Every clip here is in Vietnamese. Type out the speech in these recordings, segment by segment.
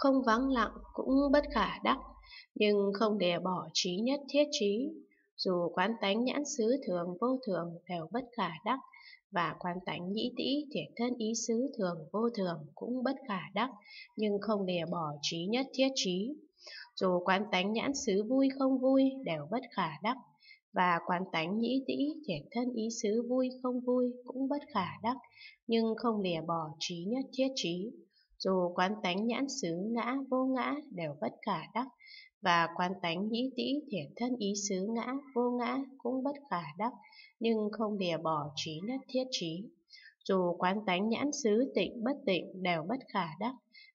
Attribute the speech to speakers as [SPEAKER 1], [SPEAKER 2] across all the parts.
[SPEAKER 1] không vắng lặng cũng bất khả đắc, nhưng không để bỏ trí nhất thiết trí. Dù quán tánh nhãn xứ thường vô thường đều bất khả đắc, và quan tánh nhĩ tĩ thiệt thân ý xứ thường vô thường cũng bất khả đắc, nhưng không để bỏ trí nhất thiết trí. Dù quán tánh nhãn xứ vui không vui đều bất khả đắc, và quán tánh nhĩ tĩ thiệt thân ý xứ vui không vui cũng bất khả đắc, nhưng không lìa bỏ trí nhất thiết trí. Dù quán tánh nhãn xứ ngã vô ngã đều bất khả đắc, và quán tánh nhĩ tĩ thể thân ý xứ ngã vô ngã cũng bất khả đắc, nhưng không lìa bỏ trí nhất thiết trí. Dù quán tánh nhãn xứ tịnh bất tịnh đều bất khả đắc,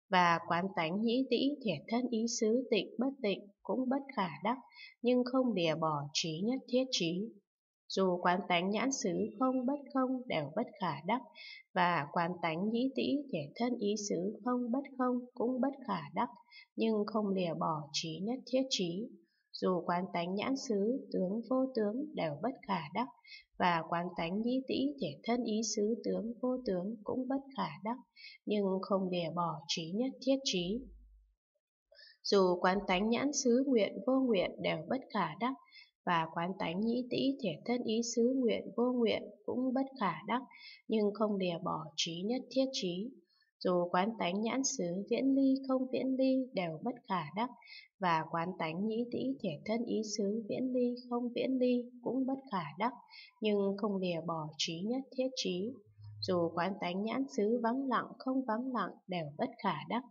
[SPEAKER 1] và quán tánh nhĩ tĩ thể thân ý xứ tịnh bất tịnh cũng bất khả đắc, nhưng không lìa bỏ trí nhất thiết trí. Dù quán tánh nhãn xứ không bất không đều bất khả đắc, và quán tánh nhĩ tĩ thể thân ý xứ không bất không cũng bất khả đắc, nhưng không lìa bỏ trí nhất thiết trí. Dù quán tánh nhãn xứ, tướng vô tướng đều bất khả đắc, và quán tánh nhĩ tĩ thể thân ý xứ tướng vô tướng cũng bất khả đắc, nhưng không lìa bỏ trí nhất thiết trí. Dù quán tánh nhãn xứ nguyện vô nguyện đều bất khả đắc, và quán tánh nhĩ tĩ thể thân ý xứ nguyện vô nguyện cũng bất khả đắc, nhưng không lìa bỏ trí nhất thiết trí. Dù quán tánh nhãn xứ viễn ly không viễn ly đều bất khả đắc, và quán tánh nhĩ tĩ thể thân ý xứ viễn ly không viễn ly cũng bất khả đắc, nhưng không lìa bỏ trí nhất thiết trí. Dù quán tánh nhãn xứ vắng lặng không vắng lặng đều bất khả đắc,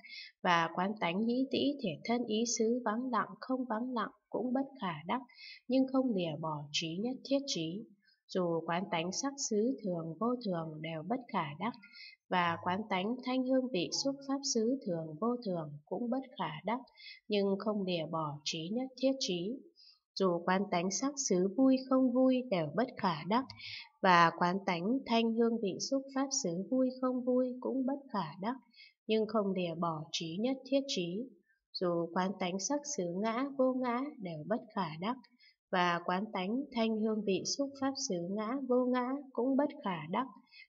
[SPEAKER 1] và quán tánh nhĩ tĩ thể thân ý xứ vắng lặng không vắng lặng cũng bất khả đắc, nhưng không lìa bỏ trí nhất thiết trí. Dù quán tánh sắc xứ thường vô thường đều bất khả đắc, và quán tánh thanh hương vị xúc pháp xứ thường vô thường cũng bất khả đắc, nhưng không lìa bỏ trí nhất thiết trí. Dù quán tánh sắc xứ vui không vui đều bất khả đắc, và quán tánh thanh hương vị xúc pháp xứ vui không vui cũng bất khả đắc, nhưng không lìa bỏ trí nhất thiết trí. Dù quán tánh sắc xứ ngã vô ngã đều bất khả đắc, và quán tánh thanh hương vị xúc pháp xứ ngã vô ngã cũng bất khả đắc,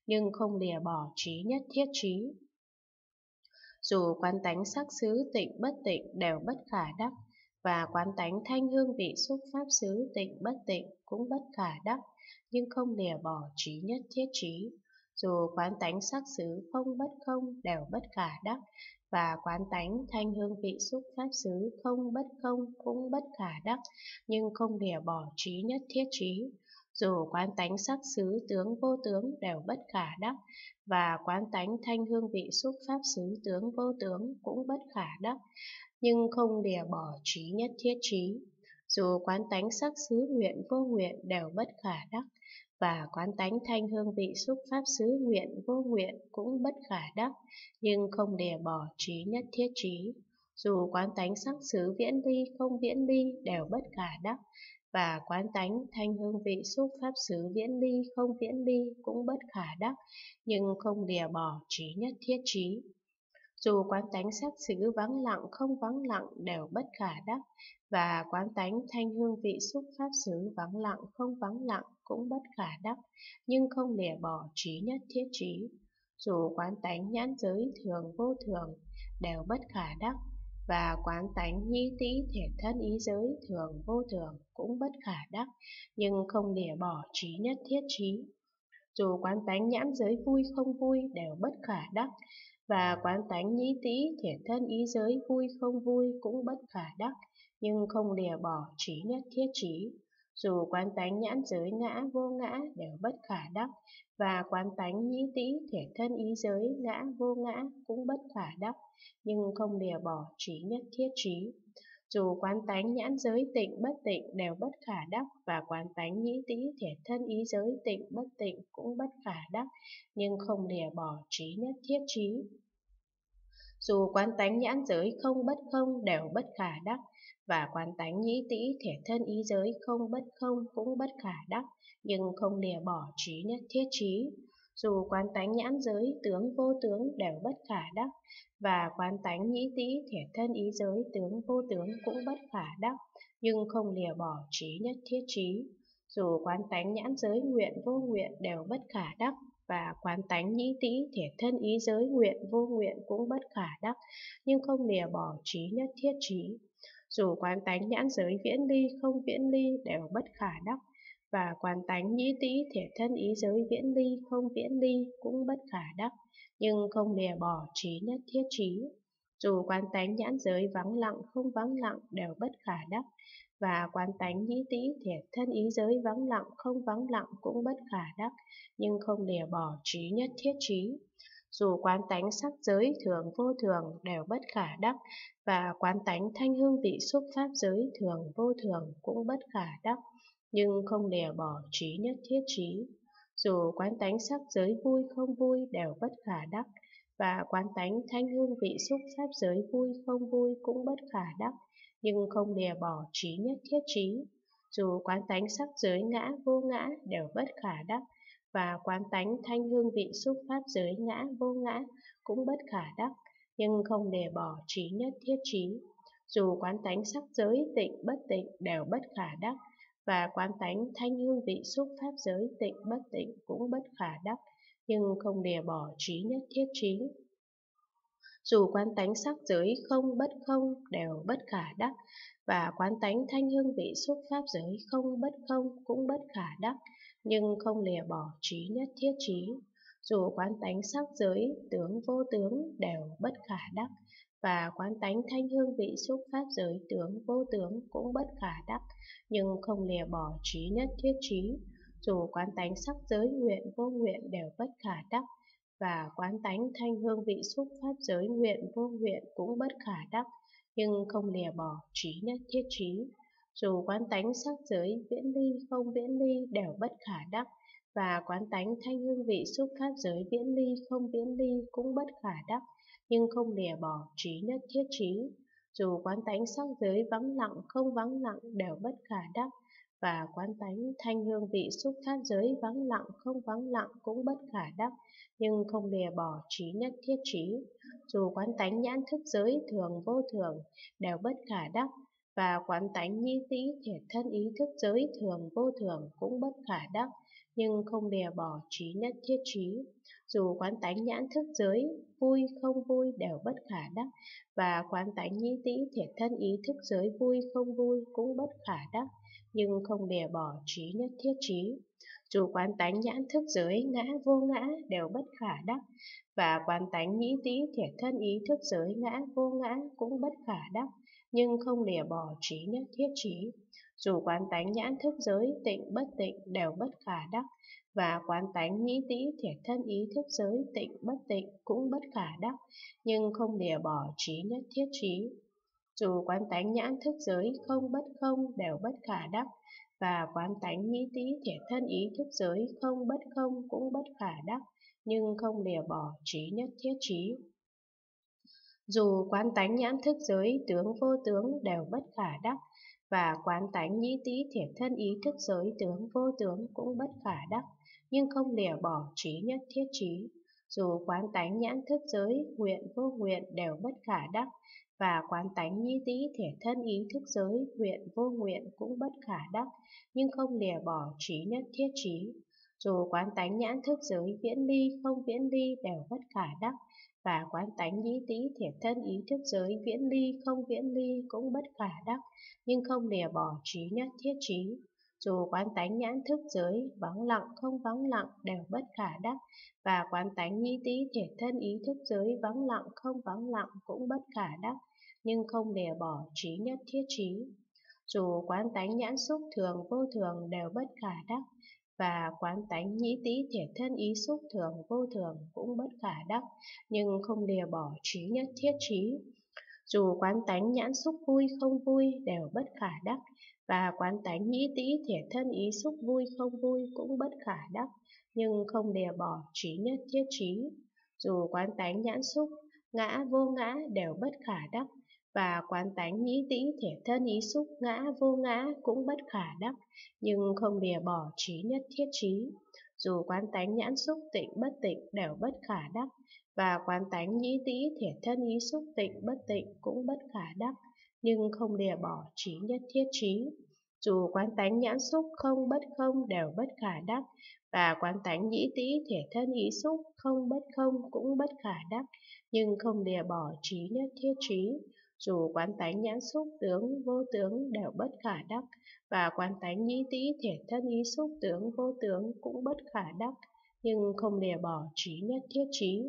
[SPEAKER 1] nhưng không lìa bỏ trí nhất thiết trí. Dù quán tánh sắc xứ tịnh bất tịnh đều bất khả đắc, và quán tánh thanh hương vị xúc pháp xứ tịnh bất tịnh cũng bất khả đắc, nhưng không lìa bỏ trí nhất thiết trí. Dù quán tánh sắc xứ không bất không đều bất khả đắc, và quán tánh thanh hương vị xúc pháp xứ không bất không cũng bất khả đắc, nhưng không lìa bỏ trí nhất thiết trí. Dù quán tánh sắc xứ tướng vô tướng đều bất khả đắc, và quán tánh thanh hương vị xúc pháp xứ tướng vô tướng cũng bất khả đắc, nhưng không đè bỏ trí nhất thiết trí. Dù quán tánh sắc xứ nguyện vô nguyện đều bất khả đắc, và quán tánh thanh hương vị xúc pháp xứ nguyện vô nguyện cũng bất khả đắc, nhưng không đè bỏ trí nhất thiết trí. Dù quán tánh sắc xứ viễn ly không viễn ly đều bất khả đắc, và quán tánh thanh hương vị xúc pháp xứ viễn ly không viễn ly cũng bất khả đắc, nhưng không đè bỏ trí nhất thiết trí. Dù quán tánh sắc xứ vắng lặng không vắng lặng đều bất khả đắc, và quán tánh thanh hương vị xúc pháp xứ vắng lặng không vắng lặng cũng bất khả đắc, nhưng không lìa bỏ trí nhất thiết trí. Dù quán tánh nhãn giới thường vô thường đều bất khả đắc, và quán tánh nhi tĩ thể thân ý giới thường vô thường cũng bất khả đắc, nhưng không lìa bỏ trí nhất thiết trí. Dù quán tánh nhãn giới vui không vui đều bất khả đắc, và quán tánh nhĩ tĩ thể thân ý giới vui không vui cũng bất khả đắc, nhưng không lìa bỏ trí nhất thiết trí. Dù quán tánh nhãn giới ngã vô ngã đều bất khả đắc, và quán tánh nhĩ tĩ thể thân ý giới ngã vô ngã cũng bất khả đắc, nhưng không lìa bỏ trí nhất thiết trí. Dù quán tánh nhãn giới tịnh bất tịnh đều bất khả đắc và quán tánh nhĩ tĩ thể thân ý giới tịnh bất tịnh cũng bất khả đắc, nhưng không lìa bỏ trí nhất thiết trí. Dù quán tánh nhãn giới không bất không đều bất khả đắc, và quán tánh nhĩ tĩ thể thân ý giới không bất không cũng bất khả đắc, nhưng không lìa bỏ trí nhất thiết trí. Dù quán tánh nhãn giới tướng vô tướng đều bất khả đắc, và quán tánh nhĩ tĩ thể thân ý giới tướng vô tướng cũng bất khả đắc, nhưng không lìa bỏ trí nhất thiết trí. Dù quán tánh nhãn giới nguyện vô nguyện đều bất khả đắc, và quán tánh nhĩ tĩ thể thân ý giới nguyện vô nguyện cũng bất khả đắc, nhưng không lìa bỏ trí nhất thiết trí. Dù quán tánh nhãn giới viễn ly không viễn ly đều bất khả đắc, và quán tánh nhĩ tĩ thể thân ý giới viễn ly không viễn ly cũng bất khả đắc, nhưng không lìa bỏ trí nhất thiết trí. Dù quán tánh nhãn giới vắng lặng không vắng lặng đều bất khả đắc, và quán tánh nhĩ tĩ thể thân ý giới vắng lặng không vắng lặng cũng bất khả đắc, nhưng không lìa bỏ trí nhất thiết trí. Dù quán tánh sắc giới thường vô thường đều bất khả đắc, và quán tánh thanh hương vị xúc pháp giới thường vô thường cũng bất khả đắc, nhưng không đè bỏ trí nhất thiết trí. Dù quán tánh sắc giới vui không vui đều bất khả đắc, và quán tánh thanh hương vị xúc pháp giới vui không vui cũng bất khả đắc, nhưng không đè bỏ trí nhất thiết trí. Dù quán tánh sắc giới ngã vô ngã đều bất khả đắc, và quán tánh thanh hương vị xúc pháp giới ngã vô ngã cũng bất khả đắc, nhưng không để bỏ trí nhất thiết trí. Dù quán tánh sắc giới tịnh bất tịnh đều bất khả đắc, và quán tánh thanh hương vị xúc pháp giới tịnh bất tịnh cũng bất khả đắc, nhưng không lìa bỏ trí nhất thiết trí. Dù quán tánh sắc giới không bất không đều bất khả đắc, và quán tánh thanh hương vị xúc pháp giới không bất không cũng bất khả đắc, nhưng không lìa bỏ trí nhất thiết trí. Dù quán tánh sắc giới, tướng vô tướng đều bất khả đắc, và quán tánh thanh hương vị xúc pháp giới tướng vô tướng cũng bất khả đắc, nhưng không lìa bỏ trí nhất thiết trí. Dù quán tánh sắc giới nguyện vô nguyện đều bất khả đắc, và quán tánh thanh hương vị xúc pháp giới nguyện vô nguyện cũng bất khả đắc, nhưng không lìa bỏ trí nhất thiết trí. Dù quán tánh sắc giới viễn ly không viễn ly đều bất khả đắc, và quán tánh thanh hương vị xúc pháp giới viễn ly không viễn ly cũng bất khả đắc, nhưng không lìa bỏ trí nhất thiết trí. Dù quán tánh sắc giới vắng lặng không vắng lặng đều bất khả đắc, và quán tánh thanh hương vị xúc thát giới vắng lặng không vắng lặng cũng bất khả đắc, nhưng không lìa bỏ trí nhất thiết trí. Dù quán tánh nhãn thức giới thường vô thường đều bất khả đắc, và quán tánh nhi tĩ thể thân ý thức giới thường vô thường cũng bất khả đắc, nhưng không lìa bỏ trí nhất thiết trí. Dù quán tánh nhãn thức giới, vui không vui đều bất khả đắc, và quán tánh nhĩ tĩ thể thân ý thức giới vui không vui cũng bất khả đắc, nhưng không lìa bỏ trí nhất thiết trí. Dù quán tánh nhãn thức giới ngã vô ngã đều bất khả đắc, và quán tánh nhĩ tĩ thể thân ý thức giới ngã vô ngã cũng bất khả đắc, nhưng không lìa bỏ trí nhất thiết trí. Dù quán tánh nhãn thức giới tịnh bất tịnh đều bất khả đắc, và quán tánh nhĩ tĩ thể thân ý thức giới tịnh bất tịnh cũng bất khả đắc, nhưng không lìa bỏ trí nhất thiết trí. Dù quán tánh nhãn thức giới không bất không đều bất khả đắc, và quán tánh nhĩ tĩ thể thân ý thức giới không bất không cũng bất khả đắc, nhưng không lìa bỏ trí nhất thiết trí. Dù quán tánh nhãn thức giới tướng vô tướng đều bất khả đắc, và quán tánh nhĩ tý thể thân ý thức giới tướng vô tướng cũng bất khả đắc, nhưng không lìa bỏ trí nhất thiết trí. Dù quán tánh nhãn thức giới, nguyện vô nguyện đều bất khả đắc, và quán tánh nhĩ tý thể thân ý thức giới, nguyện vô nguyện cũng bất khả đắc, nhưng không lìa bỏ trí nhất thiết trí. Dù quán tánh nhãn thức giới viễn ly không viễn ly đều bất khả đắc, và quán tánh nhĩ tí thể thân ý thức giới viễn ly không viễn ly cũng bất khả đắc, nhưng không lìa bỏ trí nhất thiết trí. Dù quán tánh nhãn thức giới vắng lặng không vắng lặng đều bất khả đắc, và quán tánh nhĩ tí thể thân ý thức giới vắng lặng không vắng lặng cũng bất khả đắc, nhưng không lìa bỏ trí nhất thiết trí. Dù quán tánh nhãn xúc thường vô thường đều bất khả đắc, và quán tánh nhĩ tĩ thể thân ý xúc thường vô thường cũng bất khả đắc, nhưng không lìa bỏ trí nhất thiết trí. Dù quán tánh nhãn xúc vui không vui đều bất khả đắc, và quán tánh nhĩ tĩ thể thân ý xúc vui không vui cũng bất khả đắc, nhưng không lìa bỏ trí nhất thiết trí. Dù quán tánh nhãn xúc, ngã vô ngã đều bất khả đắc, và quán tánh nhĩ tĩ thể thân ý xúc ngã vô ngã cũng bất khả đắc, nhưng không lìa bỏ trí nhất thiết trí. Dù quán tánh nhãn xúc tịnh bất tịnh đều bất khả đắc, và quán tánh nhĩ tĩ thể thân ý xúc tịnh bất tịnh cũng bất khả đắc, nhưng không lìa bỏ trí nhất thiết trí. dù quán tánh nhãn xúc không bất không đều bất khả đắc, và quán tánh nhĩ tĩ thể thân ý xúc không bất không cũng bất khả đắc, nhưng không lìa bỏ trí nhất thiết trí. Dù quán tánh nhãn xúc tướng vô tướng đều bất khả đắc, và quán tánh nhĩ tĩ thể thân ý xúc tướng vô tướng cũng bất khả đắc, nhưng không lìa bỏ trí nhất thiết trí.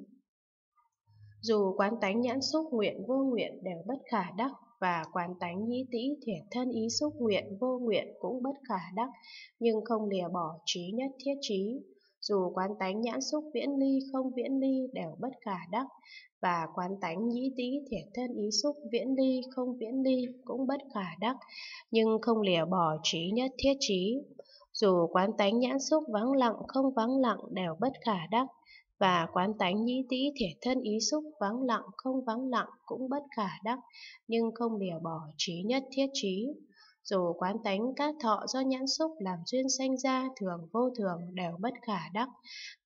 [SPEAKER 1] Dù quán tánh nhãn xúc nguyện vô nguyện đều bất khả đắc, và quán tánh nhĩ tĩ thể thân ý xúc nguyện vô nguyện cũng bất khả đắc, nhưng không lìa bỏ trí nhất thiết trí. Dù quán tánh nhãn xúc viễn ly không viễn ly đều bất khả đắc, và quán tánh nhĩ tý thể thân ý xúc viễn ly không viễn ly cũng bất khả đắc, nhưng không lìa bỏ trí nhất thiết trí. Dù quán tánh nhãn xúc vắng lặng không vắng lặng đều bất khả đắc, và quán tánh nhĩ tĩ thể thân ý xúc vắng lặng không vắng lặng cũng bất khả đắc, nhưng không lìa bỏ trí nhất thiết trí. Dù quán tánh các thọ do nhãn xúc làm duyên sanh ra thường vô thường đều bất khả đắc,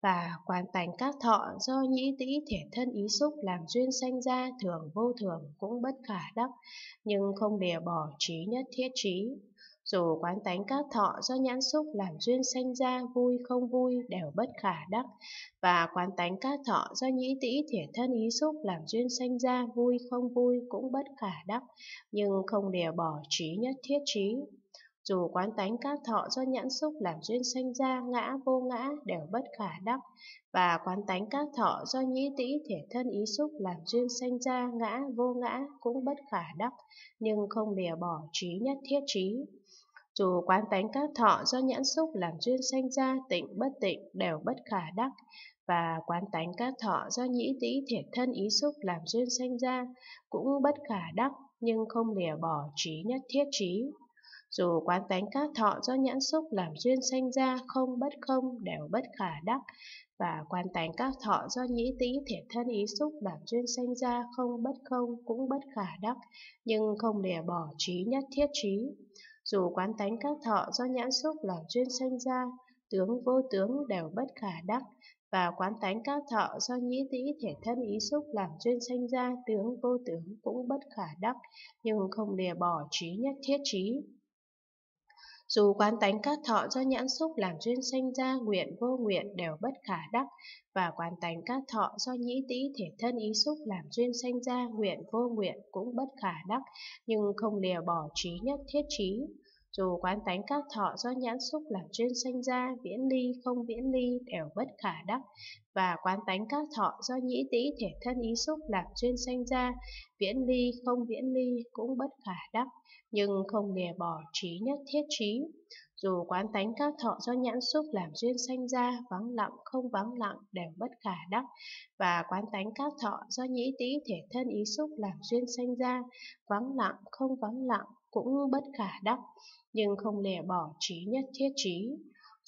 [SPEAKER 1] và quán tánh các thọ do nhĩ tĩ thể thân ý xúc làm duyên sanh ra thường vô thường cũng bất khả đắc, nhưng không lìa bỏ trí nhất thiết trí. Dù quán tánh các thọ do nhãn xúc làm duyên sanh ra vui không vui đều bất khả đắc, và quán tánh các thọ do nhĩ tĩ thể thân ý xúc làm duyên sanh ra vui không vui cũng bất khả đắc, nhưng không lìa bỏ trí nhất thiết trí. Dù quán tánh các thọ do nhãn xúc làm duyên sanh ra ngã vô ngã đều bất khả đắc, và quán tánh các thọ do nhĩ tĩ thể thân ý xúc làm duyên sanh ra ngã vô ngã cũng bất khả đắc, nhưng không lìa bỏ trí nhất thiết trí. Dù quán tánh các thọ do nhãn xúc làm duyên sanh ra tịnh bất tịnh đều bất khả đắc, và quán tánh các thọ do nhĩ tĩ thể thân ý xúc làm duyên sanh ra cũng bất khả đắc, nhưng không lìa bỏ trí nhất thiết trí. Dù quán tánh các thọ do nhãn xúc làm duyên sanh ra không bất không đều bất khả đắc, và quán tánh các thọ do nhĩ tĩ thể thân ý xúc làm duyên sanh ra không bất không cũng bất khả đắc, nhưng không lìa bỏ trí nhất thiết trí. Dù quán tánh các thọ do nhãn xúc làm duyên sanh ra, tướng vô tướng đều bất khả đắc, và quán tánh các thọ do nhĩ tĩ thể thân ý xúc làm duyên sanh ra, tướng vô tướng cũng bất khả đắc, nhưng không lìa bỏ trí nhất thiết trí. Dù quán tánh các thọ do nhãn xúc làm duyên sanh ra nguyện vô nguyện đều bất khả đắc, và quán tánh các thọ do nhĩ tĩ thể thân ý xúc làm duyên sanh ra nguyện vô nguyện cũng bất khả đắc, nhưng không lìa bỏ trí nhất thiết trí. Dù quán tánh các thọ do nhãn xúc làm duyên sanh ra viễn ly không viễn ly đều bất khả đắc, và quán tánh các thọ do nhĩ tĩ thể thân ý xúc làm duyên sanh ra viễn ly không viễn ly cũng bất khả đắc, nhưng không lìa bỏ trí nhất thiết trí. Dù quán tánh các thọ do nhãn xúc làm duyên sanh ra, vắng lặng không vắng lặng đều bất khả đắc, và quán tánh các thọ do nhĩ tĩ thể thân ý xúc làm duyên sanh ra, vắng lặng không vắng lặng cũng bất khả đắc, nhưng không lìa bỏ trí nhất thiết trí.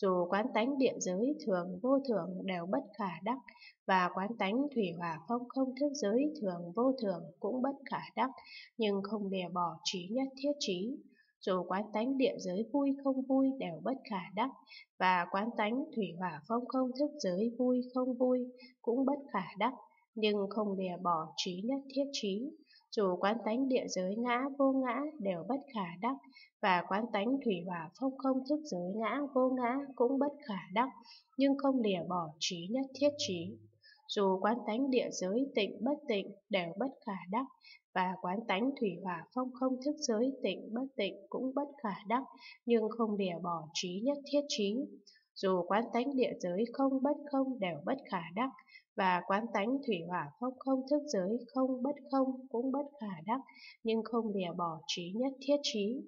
[SPEAKER 1] Dù quán tánh địa giới thường vô thường đều bất khả đắc, và quán tánh thủy hỏa phong không thức giới thường vô thường cũng bất khả đắc, nhưng không lìa bỏ trí nhất thiết trí. Dù quán tánh địa giới vui không vui đều bất khả đắc, và quán tánh thủy hỏa phong không thức giới vui không vui cũng bất khả đắc, nhưng không lìa bỏ trí nhất thiết trí. Dù quán tánh địa giới ngã vô ngã đều bất khả đắc, và quán tánh thủy hỏa phong không thức giới ngã vô ngã cũng bất khả đắc, nhưng không lìa bỏ trí nhất thiết trí. Dù quán tánh địa giới tịnh bất tịnh đều bất khả đắc, và quán tánh thủy hỏa phong không thức giới tịnh bất tịnh cũng bất khả đắc, nhưng không lìa bỏ trí nhất thiết trí. Dù quán tánh địa giới không bất không đều bất khả đắc, và quán tánh thủy hỏa phong không thức giới không bất không cũng bất khả đắc, nhưng không lìa bỏ trí nhất thiết trí.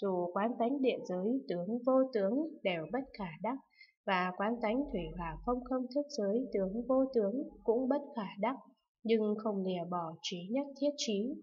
[SPEAKER 1] Dù quán tánh địa giới tướng vô tướng đều bất khả đắc, và quán tánh thủy hỏa phong không thức giới tướng vô tướng cũng bất khả đắc, nhưng không lìa bỏ trí nhất thiết trí.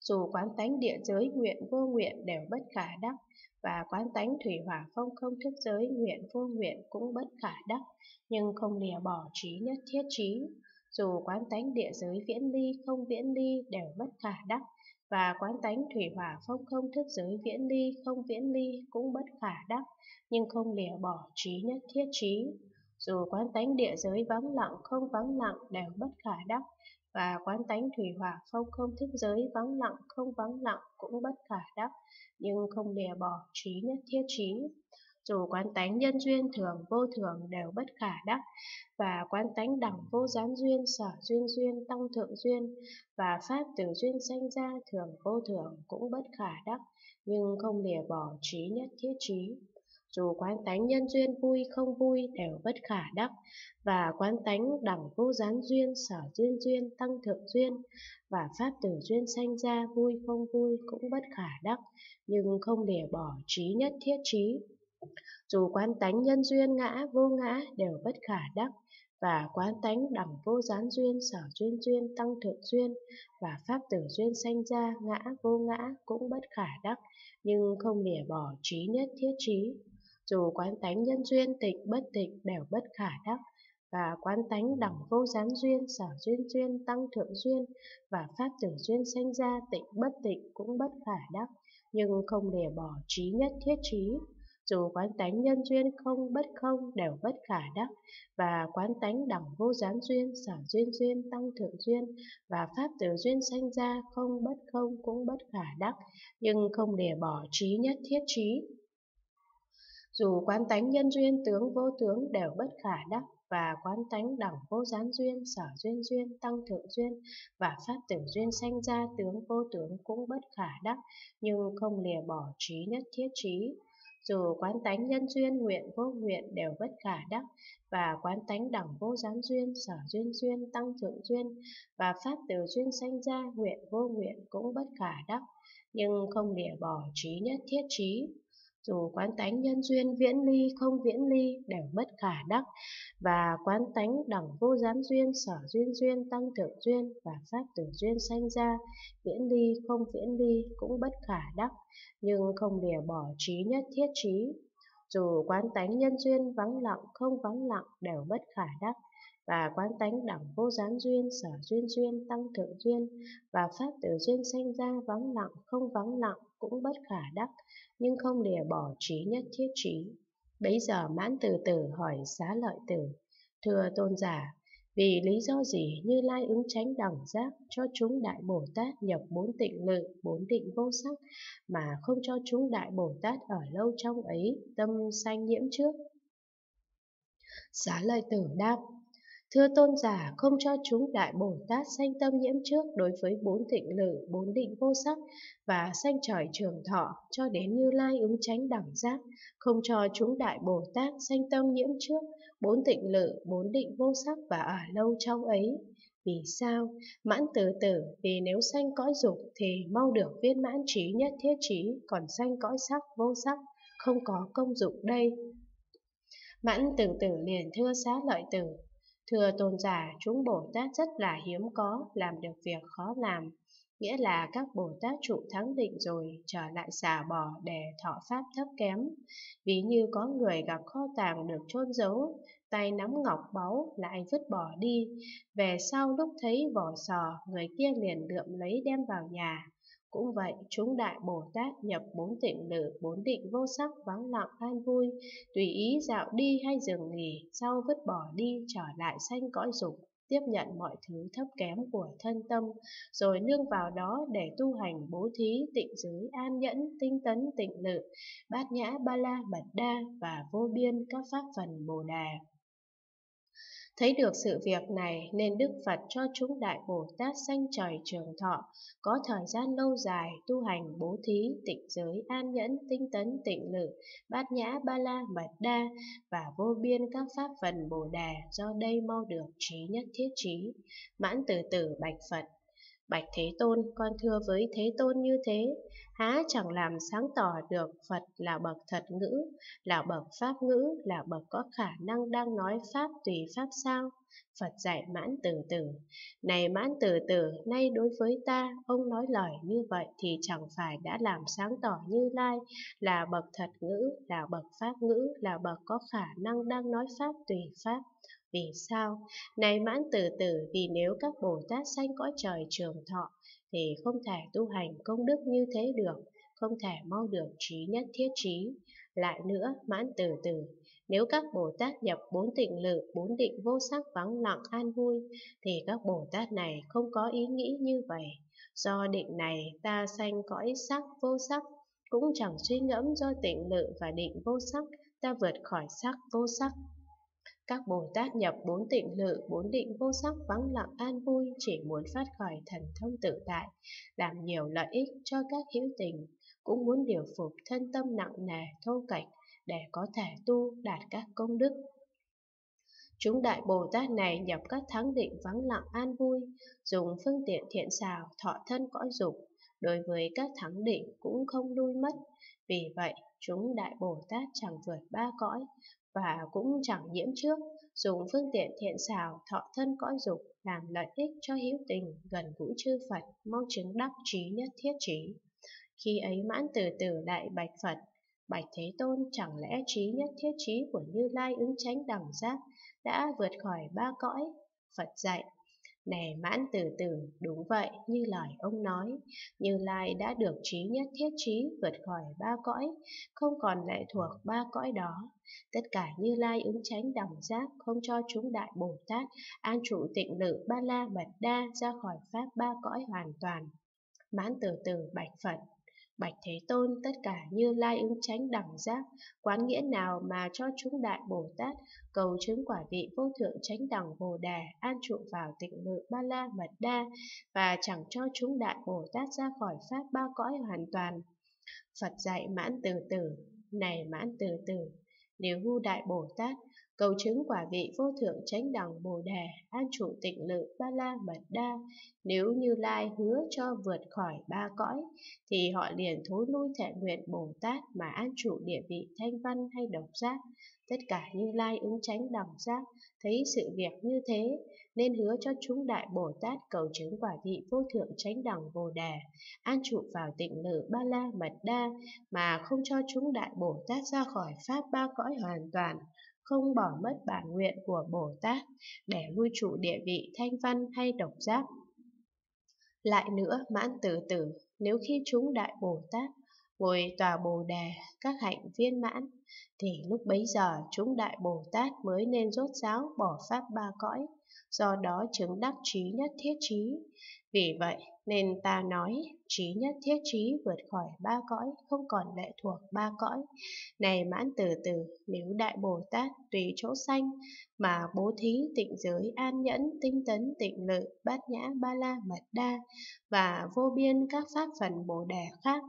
[SPEAKER 1] Dù quán tánh địa giới nguyện vô nguyện đều bất khả đắc, và quán tánh thủy hỏa phong không thức giới nguyện vô nguyện cũng bất khả đắc, nhưng không lìa bỏ trí nhất thiết trí. Dù quán tánh địa giới viễn ly không viễn ly đều bất khả đắc, và quán tánh thủy hỏa phong không thức giới viễn ly không viễn ly cũng bất khả đắc, nhưng không lìa bỏ trí nhất thiết trí. Dù quán tánh địa giới vắng lặng không vắng lặng đều bất khả đắc, và quán tánh thủy hỏa phong không thức giới vắng lặng không vắng lặng cũng bất khả đắc, nhưng không lìa bỏ trí nhất thiết trí. Dù quán tánh nhân duyên thường vô thường đều bất khả đắc, và quán tánh đẳng vô gián duyên sở duyên duyên tăng thượng duyên, và pháp từ duyên sanh ra thường vô thường cũng bất khả đắc, nhưng không lìa bỏ trí nhất thiết trí. Dù quán tánh nhân duyên vui không vui đều bất khả đắc, và quán tánh đẳng vô gián duyên sở duyên duyên tăng thượng duyên, và pháp tử duyên sanh ra vui không vui cũng bất khả đắc, nhưng không để bỏ trí nhất thiết trí. Dù quán tánh nhân duyên ngã vô ngã đều bất khả đắc, và quán tánh đẳng vô gián duyên sở duyên duyên tăng thượng duyên và pháp tử duyên sanh ra ngã vô ngã cũng bất khả đắc nhưng không lìa bỏ trí nhất thiết trí dù quán tánh nhân duyên tịnh, bất tịnh đều bất khả đắc, và quán tánh đẳng vô gián duyên, sở duyên duyên, tăng thượng duyên và pháp tử duyên sanh ra tịnh, bất tịnh cũng bất khả đắc, nhưng không để bỏ trí nhất thiết trí. Dù quán tánh nhân duyên không, bất không đều bất khả đắc, và quán tánh đẳng vô gián duyên, sở duyên duyên, tăng thượng duyên và pháp tử duyên sanh ra không, bất không cũng bất khả đắc, nhưng không để bỏ trí nhất thiết trí dù quán tánh nhân duyên tướng vô tướng đều bất khả đắc và quán tánh đẳng vô gián duyên, sở duyên duyên, tăng thượng duyên và pháp tử duyên sanh ra tướng vô tướng cũng bất khả đắc, nhưng không lìa bỏ trí nhất thiết trí. Dù quán tánh nhân duyên, nguyện vô nguyện đều bất khả đắc, và quán tánh đẳng vô gián duyên, sở duyên duyên, tăng thượng duyên và pháp tử duyên sanh ra, nguyện vô nguyện cũng bất khả đắc, nhưng không lìa bỏ trí nhất thiết trí dù quán tánh nhân duyên viễn ly, không viễn ly, đều bất khả đắc. Và quán tánh đẳng vô gián duyên, sở duyên duyên, tăng thượng duyên và pháp tử duyên sanh ra, viễn ly, không viễn ly cũng bất khả đắc. Nhưng không lìa bỏ trí nhất thiết trí. Dù quán tánh nhân duyên vắng lặng, không vắng lặng, đều bất khả đắc. Và quán tánh đẳng vô gián duyên, sở duyên duyên, tăng thượng duyên và pháp tử duyên sanh ra vắng lặng, không vắng lặng cũng bất khả đắc nhưng không lìa bỏ trí nhất thiết trí. Bấy giờ mãn từ từ hỏi xá lợi tử, thưa tôn giả, vì lý do gì Như Lai ứng tránh đẳng giác cho chúng Đại Bồ Tát nhập bốn tịnh lự, bốn định vô sắc, mà không cho chúng Đại Bồ Tát ở lâu trong ấy, tâm sanh nhiễm trước? Xá lợi tử đáp, Thưa tôn giả, không cho chúng Đại Bồ Tát sanh tâm nhiễm trước đối với bốn thịnh lự, bốn định vô sắc và sanh trời trường thọ cho đến Như Lai ứng chánh đẳng giác, không cho chúng Đại Bồ Tát sanh tâm nhiễm trước bốn tịnh lự, bốn định vô sắc và ở lâu trong ấy. Vì sao? Mãn từ tử vì nếu sanh cõi dục thì mau được viên mãn trí nhất thiết trí, còn sanh cõi sắc vô sắc, không có công dụng đây. Mãn từ tử liền thưa xá lợi tử, Thưa tôn giả, chúng Bồ Tát rất là hiếm có, làm được việc khó làm. Nghĩa là các Bồ Tát trụ thắng định rồi trở lại xả bỏ để thọ pháp thấp kém. Ví như có người gặp kho tàng được chôn giấu, tay nắm ngọc báu lại vứt bỏ đi. Về sau lúc thấy vỏ sò, người kia liền lượm lấy đem vào nhà. Cũng vậy, chúng đại Bồ Tát nhập bốn tịnh lự, bốn định vô sắc, vắng lặng an vui, tùy ý dạo đi hay dừng nghỉ, sau vứt bỏ đi trở lại sanh cõi dục, tiếp nhận mọi thứ thấp kém của thân tâm, rồi nương vào đó để tu hành bố thí, tịnh giới, an nhẫn, tinh tấn, tịnh lự, bát nhã, ba la, mật đa và vô biên các pháp phần Bồ Đà. Thấy được sự việc này nên Đức Phật cho chúng Đại Bồ Tát sanh trời trường thọ, có thời gian lâu dài tu hành bố thí, tịnh giới, an nhẫn, tinh tấn, tịnh lự, bát nhã, ba la, mật đa và vô biên các pháp phần Bồ Đà do đây mau được trí nhất thiết trí. Mãn từ từ bạch Phật Bạch Thế Tôn, con thưa với Thế Tôn như thế, há chẳng làm sáng tỏ được Phật là bậc thật ngữ, là bậc pháp ngữ, là bậc có khả năng đang nói pháp tùy pháp sao? Phật dạy mãn từ từ. Này mãn từ từ, nay đối với ta, ông nói lời như vậy thì chẳng phải đã làm sáng tỏ như lai, là bậc thật ngữ, là bậc pháp ngữ, là bậc có khả năng đang nói pháp tùy pháp. Vì sao? Này mãn từ từ, vì nếu các Bồ Tát sanh cõi trời trường thọ, thì không thể tu hành công đức như thế được, không thể mau được trí nhất thiết trí. Lại nữa, mãn từ từ, Nếu các Bồ Tát nhập bốn tịnh lự, bốn định vô sắc vắng lặng an vui, thì các Bồ Tát này không có ý nghĩ như vậy. Do định này ta sanh cõi sắc vô sắc, cũng chẳng suy ngẫm do tịnh lự và định vô sắc, ta vượt khỏi sắc vô sắc. Các Bồ Tát nhập bốn tịnh lự, bốn định vô sắc vắng lặng an vui, chỉ muốn phát khỏi thần thông tự tại, làm nhiều lợi ích cho các hữu tình, cũng muốn điều phục thân tâm nặng nề, thô cạch, để có thể tu đạt các công đức. Chúng đại Bồ Tát này nhập các thắng định vắng lặng an vui, dùng phương tiện thiện xảo thọ thân cõi dục, đối với các thắng định cũng không lui mất. Vì vậy, chúng đại Bồ Tát chẳng vượt ba cõi và cũng chẳng nhiễm trước, dùng phương tiện thiện xảo thọ thân cõi dục làm lợi ích cho hữu tình gần gũi chư Phật, mong chứng đắc trí nhất thiết trí. Khi ấy mãn từ từ đại bạch Phật, Bạch Thế Tôn chẳng lẽ trí nhất thiết trí của Như Lai ứng chánh đẳng giác đã vượt khỏi ba cõi? Phật dạy, này mãn từ từ, đúng vậy, như lời ông nói, Như Lai đã được trí nhất thiết trí vượt khỏi ba cõi, không còn lệ thuộc ba cõi đó. Tất cả Như Lai ứng tránh đồng giác không cho chúng đại Bồ Tát an trụ tịnh lự ba la mật đa ra khỏi pháp ba cõi hoàn toàn. Mãn từ từ bạch Phật, Bạch Thế Tôn tất cả như lai ứng chánh đẳng giác, quán nghĩa nào mà cho chúng đại Bồ Tát cầu chứng quả vị vô thượng chánh đẳng Bồ Đề an trụ vào tịnh lự ba la mật đa và chẳng cho chúng đại Bồ Tát ra khỏi pháp ba cõi hoàn toàn. Phật dạy mãn từ tử này mãn từ tử nếu hưu đại Bồ Tát cầu chứng quả vị vô thượng chánh đẳng Bồ Đề, an trụ tịnh lự ba la mật đa. Nếu như Lai hứa cho vượt khỏi ba cõi, thì họ liền thối lui thệ nguyện Bồ Tát mà an trụ địa vị thanh văn hay độc giác. Tất cả như Lai ứng chánh đẳng giác, thấy sự việc như thế, nên hứa cho chúng đại Bồ Tát cầu chứng quả vị vô thượng chánh đẳng Bồ Đề, an trụ vào tịnh lự ba la mật đa, mà không cho chúng đại Bồ Tát ra khỏi pháp ba cõi hoàn toàn không bỏ mất bản nguyện của Bồ Tát để lui trụ địa vị thanh văn hay độc giác. Lại nữa, mãn tử tử, nếu khi chúng đại Bồ Tát ngồi tòa Bồ Đề, các hạnh viên mãn, thì lúc bấy giờ chúng đại Bồ Tát mới nên rốt giáo bỏ pháp ba cõi, do đó chứng đắc trí nhất thiết trí. Vì vậy, nên ta nói, trí nhất thiết trí vượt khỏi ba cõi, không còn lệ thuộc ba cõi. Này mãn từ từ, nếu Đại Bồ Tát tùy chỗ sanh, mà bố thí tịnh giới an nhẫn, tinh tấn, tịnh lự, bát nhã, ba la, mật đa, và vô biên các pháp phần Bồ Đề khác,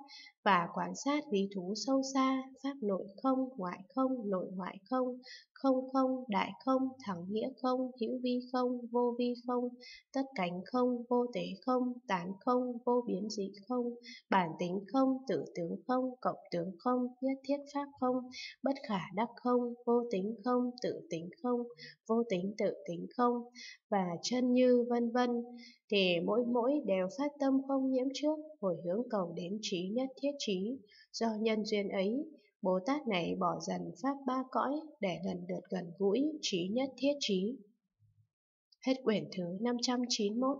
[SPEAKER 1] và quan sát lý thú sâu xa, pháp nội không, ngoại không, nội ngoại không, không không, đại không, thẳng nghĩa không, hữu vi không, vô vi không, tất cánh không, vô tế không, tán không, vô biến dị không, bản tính không, tự tướng không, cộng tướng không, nhất thiết pháp không, bất khả đắc không, vô tính không, tự tính không, vô tính tự tính không, và chân như vân vân, thì mỗi mỗi đều phát tâm không nhiễm trước, hồi hướng cầu đến trí nhất thiết trí. Do nhân duyên ấy, Bồ Tát này bỏ dần pháp ba cõi để lần lượt gần gũi trí nhất thiết trí. Hết quyển thứ 591